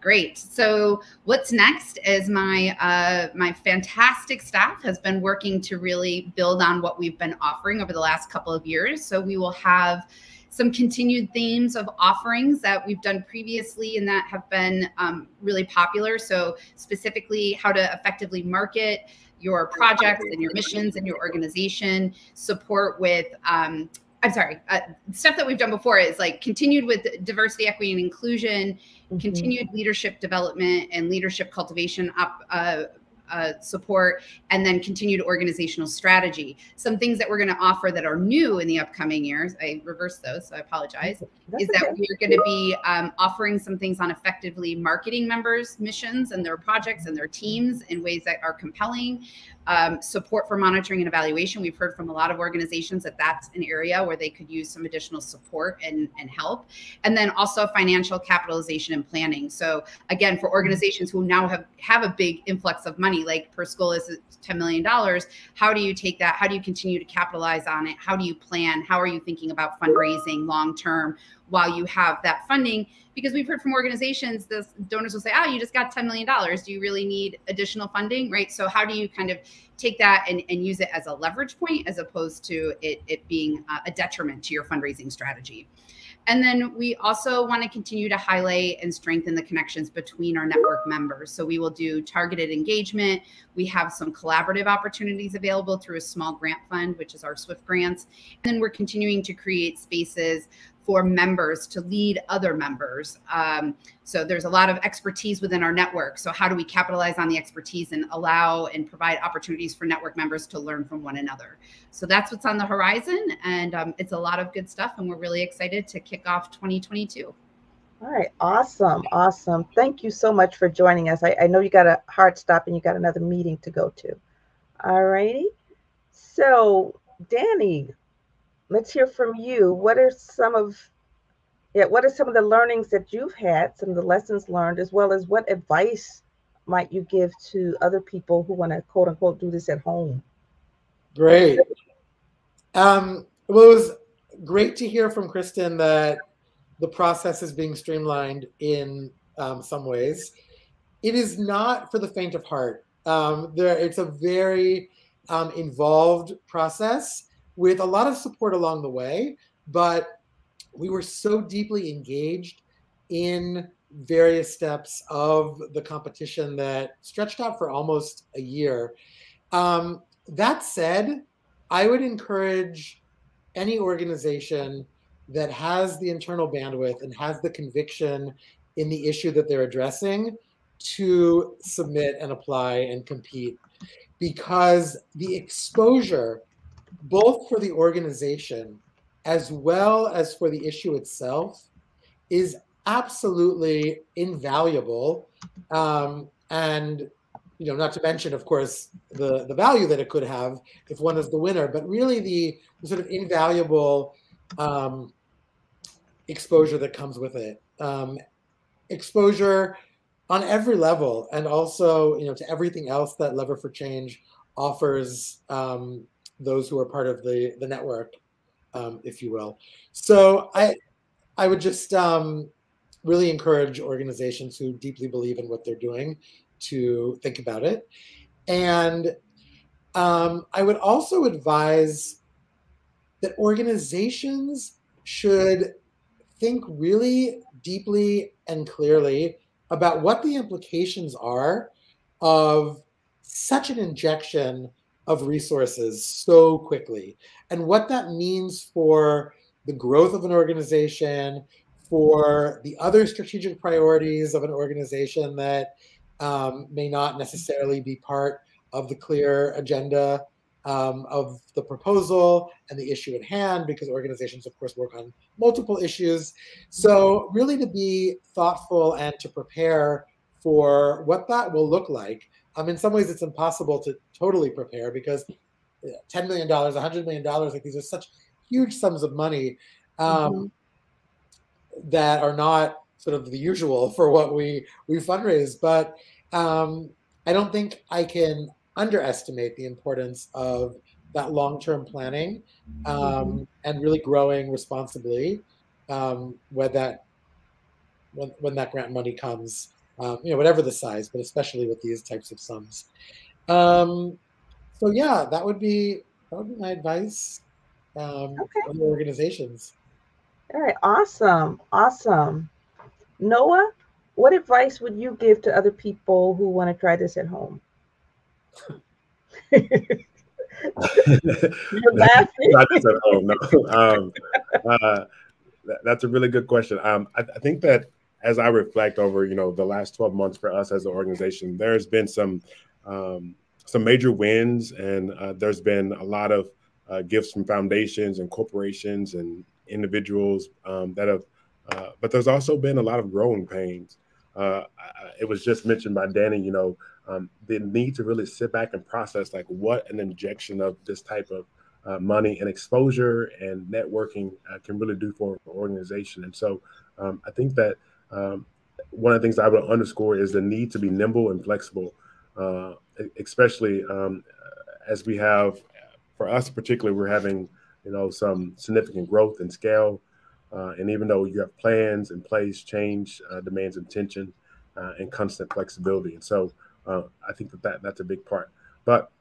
Great. So what's next is my uh, my fantastic staff has been working to really build on what we've been offering over the last couple of years. So we will have some continued themes of offerings that we've done previously and that have been um, really popular. So specifically, how to effectively market your projects and your missions and your organization, support with um, I'm sorry, uh, stuff that we've done before is like continued with diversity, equity, and inclusion, mm-hmm. continued leadership development and leadership cultivation up, uh, uh, support and then continued organizational strategy. Some things that we're going to offer that are new in the upcoming years, I reversed those, so I apologize, That's is okay. that we're going to be um, offering some things on effectively marketing members' missions and their projects and their teams in ways that are compelling um, support for monitoring and evaluation. We've heard from a lot of organizations that that's an area where they could use some additional support and, and help. And then also financial capitalization and planning. So again, for organizations who now have, have a big influx of money, like Per Scholas is $10 million, how do you take that? How do you continue to capitalize on it? How do you plan? How are you thinking about fundraising long-term while you have that funding? because we've heard from organizations the donors will say oh you just got $10 million do you really need additional funding right so how do you kind of take that and, and use it as a leverage point as opposed to it, it being uh, a detriment to your fundraising strategy and then we also want to continue to highlight and strengthen the connections between our network members. So we will do targeted engagement. We have some collaborative opportunities available through a small grant fund, which is our SWIFT grants. And then we're continuing to create spaces for members to lead other members. Um, so there's a lot of expertise within our network. So how do we capitalize on the expertise and allow and provide opportunities for network members to learn from one another? So that's what's on the horizon, and um, it's a lot of good stuff, and we're really excited to kick off 2022. All right, awesome, awesome. Thank you so much for joining us. I, I know you got a hard stop and you got another meeting to go to. All righty. So, Danny, let's hear from you. What are some of yeah, what are some of the learnings that you've had, some of the lessons learned, as well as what advice might you give to other people who want to quote unquote do this at home? Great. Um, well, it was great to hear from Kristen that the process is being streamlined in um, some ways. It is not for the faint of heart. Um, there, it's a very um, involved process with a lot of support along the way, but we were so deeply engaged in various steps of the competition that stretched out for almost a year. Um, that said, I would encourage any organization that has the internal bandwidth and has the conviction in the issue that they're addressing to submit and apply and compete because the exposure both for the organization as well as for the issue itself is absolutely invaluable. Um, and you know not to mention of course the the value that it could have if one is the winner but really the, the sort of invaluable um, exposure that comes with it. Um, exposure on every level and also you know to everything else that lever for change offers um, those who are part of the the network, um, if you will. So I I would just um, really encourage organizations who deeply believe in what they're doing to think about it, and um, I would also advise that organizations should think really deeply and clearly about what the implications are of such an injection of resources so quickly. And what that means for the growth of an organization for the other strategic priorities of an organization that um, may not necessarily be part of the clear agenda um, of the proposal and the issue at hand because organizations of course work on multiple issues. So really to be thoughtful and to prepare for what that will look like um, in some ways, it's impossible to totally prepare because $10 million, $100 million, like these are such huge sums of money um, mm-hmm. that are not sort of the usual <laughs> for what we, we fundraise. But um, I don't think I can underestimate the importance of that long-term planning um, mm-hmm. and really growing responsibly um, when that when, when that grant money comes um, you know, whatever the size, but especially with these types of sums. Um, so yeah, that would be that would be my advice um, okay. for organizations. All right, awesome, awesome. Noah, what advice would you give to other people who want to try this at home? <laughs> You're laughing. Not just at home, no. <laughs> Um, uh, that's a really good question. Um, I, I think that as I reflect over, you know, the last 12 months for us as an organization, there's been some um, some major wins, and uh, there's been a lot of uh, gifts from foundations and corporations and individuals um, that have. Uh, but there's also been a lot of growing pains. Uh, it was just mentioned by Danny, you know, um, the need to really sit back and process like what an injection of this type of uh, money and exposure and networking uh, can really do for an organization. And so um, I think that um, one of the things I would underscore is the need to be nimble and flexible, uh, especially um, as we have, for us particularly, we're having you know some significant growth and scale, uh, and even though you have plans in place, change uh, demands attention uh, and constant flexibility, and so uh, I think that, that that's a big part. But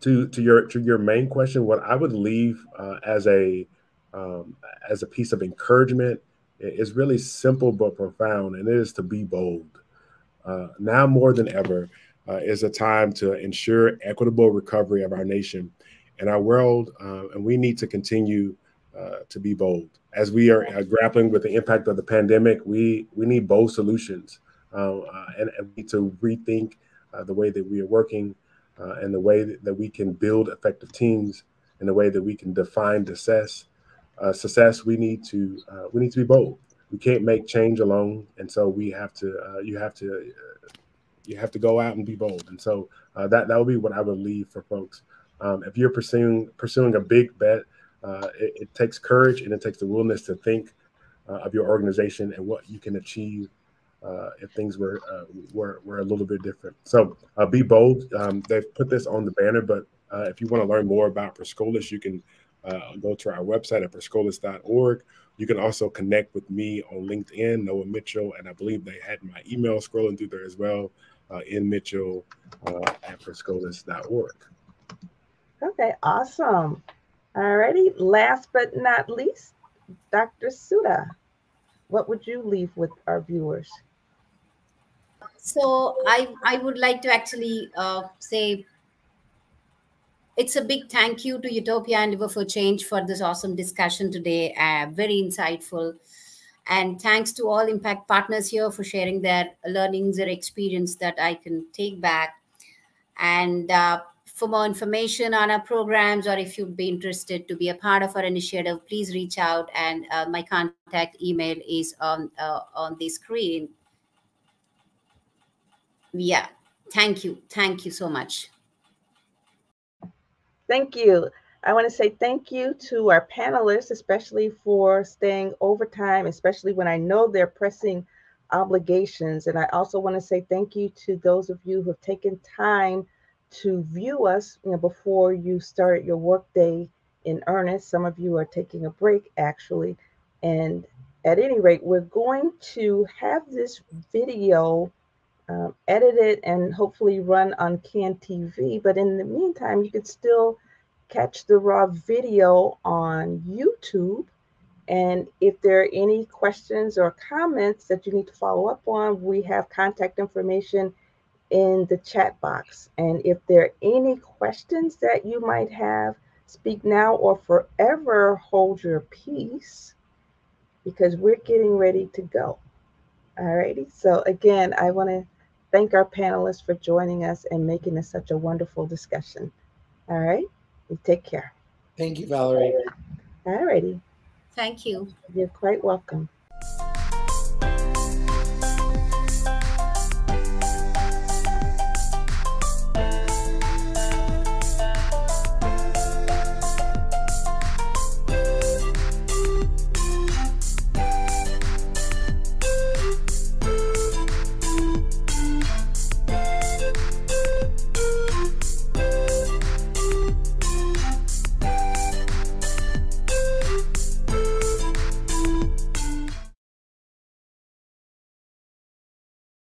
to to your to your main question, what I would leave uh, as a um, as a piece of encouragement is really simple but profound, and it is to be bold. Uh, now more than ever uh, is a time to ensure equitable recovery of our nation and our world, uh, and we need to continue uh, to be bold. As we are uh, grappling with the impact of the pandemic, we we need bold solutions, uh, uh and, and, we need to rethink the way that we are working, and the way that, that, we can build effective teams, and the way that we can define success. Success. We need to we need to be bold. We can't make change alone, and so we have to. you have to. you have to go out and be bold, and so that that would be what I would leave for folks. Um, if you're pursuing pursuing a big bet, uh, it, it, takes courage and it takes the willingness to think uh, of your organization and what you can achieve uh, if things were, uh, were were a little bit different. So uh, be bold. Um, they've put this on the banner, but uh, if you want to learn more about Per Scholas, you can Uh, go to our website at perscholas.org. You can also connect with me on LinkedIn, Noah Mitchell, and I believe they had my email scrolling through there as well, uh, in Mitchell uh, at perscholas.org. Okay, awesome. Alrighty, last but not least, Dr. Sudha, what would you leave with our viewers? So I, I would like to actually uh, say it's a big thank you to Utopia and Lever for Change for this awesome discussion today. Uh, very insightful. And thanks to all impact partners here for sharing their learnings, their experience that I can take back. And uh, for more information on our programs or if you'd be interested to be a part of our initiative, please reach out. And uh, my contact email is on uh, on the screen. Yeah, thank you, thank you so much. Thank you. I want to say thank you to our panelists, especially for staying overtime, especially when I know they're pressing obligations. And I also want to say thank you to those of you who have taken time to view us you know, before you start your workday in earnest. Some of you are taking a break actually. And at any rate, we're going to have this video um, it and hopefully run on CAN TV. But in the meantime, you could still catch the raw video on YouTube. And if there are any questions or comments that you need to follow up on, we have contact information in the chat box. And if there are any questions that you might have, speak now or forever hold your peace because we're getting ready to go. All righty. So, again, I want to thank our panelists for joining us and making this such a wonderful discussion. All right. You take care. Thank you, Valerie. All righty. Thank you. You're quite welcome.